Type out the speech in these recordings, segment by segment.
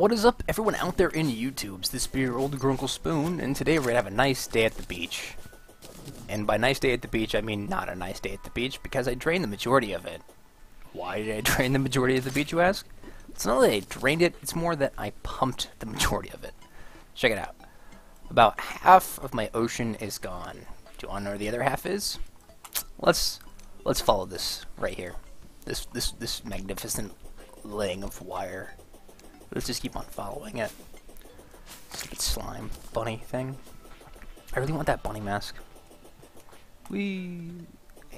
What is up, everyone out there in YouTubes? This be your old Grunkle Spoon, and today we're gonna have a nice day at the beach. And by nice day at the beach, I mean not a nice day at the beach, because I drained the majority of it. Why did I drain the majority of the beach, you ask? It's not that I drained it, it's more that I pumped the majority of it. Check it out. About half of my ocean is gone. Do you want to know where the other half is? Let's let's follow this right here. This this this magnificent laying of wire. Let's just keep on following it. Stupid slime bunny thing. I really want that bunny mask. We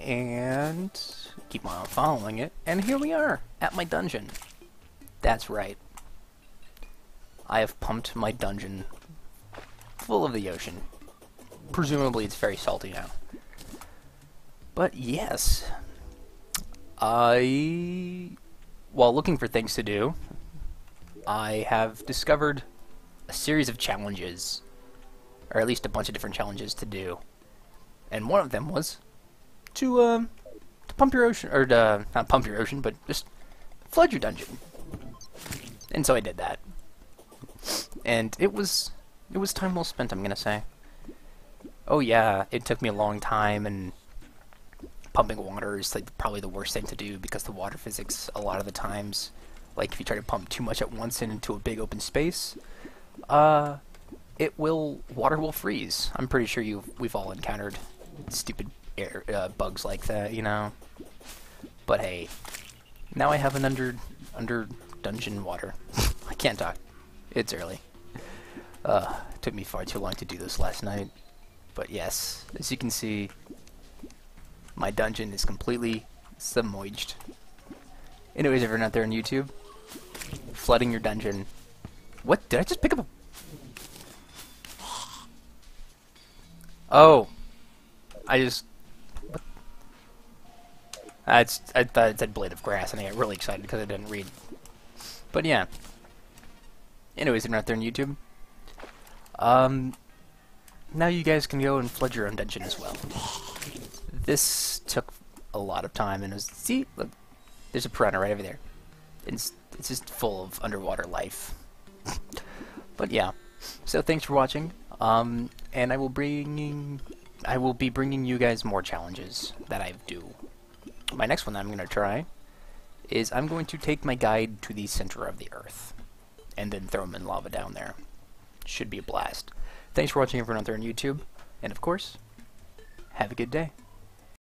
and keep on following it, and here we are at my dungeon. That's right. I have pumped my dungeon full of the ocean. Presumably, it's very salty now. But yes, I, while looking for things to do, I have discovered a series of challenges, or at least a bunch of different challenges to do. And one of them was to um to pump your ocean, or to, not pump your ocean, but just flood your dungeon. And so I did that, and it was it was time well spent. I'm gonna say. Oh yeah, it took me a long time, and pumping water is like probably the worst thing to do because the water physics a lot of the times like if you try to pump too much at once into a big open space, uh, it will water will freeze. I'm pretty sure you we've all encountered stupid air uh, bugs like that, you know. But hey, now I have an under under dungeon water. I can't talk. It's early. Uh, it took me far too long to do this last night. But yes, as you can see, my dungeon is completely submerged. Anyways, everyone out there on YouTube, flooding your dungeon. What? Did I just pick up a... Oh. I just... I, I thought it said blade of grass, and I got really excited because I didn't read. But yeah. Anyways, everyone out there on YouTube. Um, now you guys can go and flood your own dungeon as well. This took a lot of time, and it was... See? Look. There's a piranha right over there. It's it's just full of underwater life. but yeah, so thanks for watching. Um, and I will bring I will be bringing you guys more challenges that I do. My next one that I'm gonna try is I'm going to take my guide to the center of the Earth, and then throw him in lava down there. Should be a blast. Thanks for watching everyone out there on YouTube, and of course, have a good day.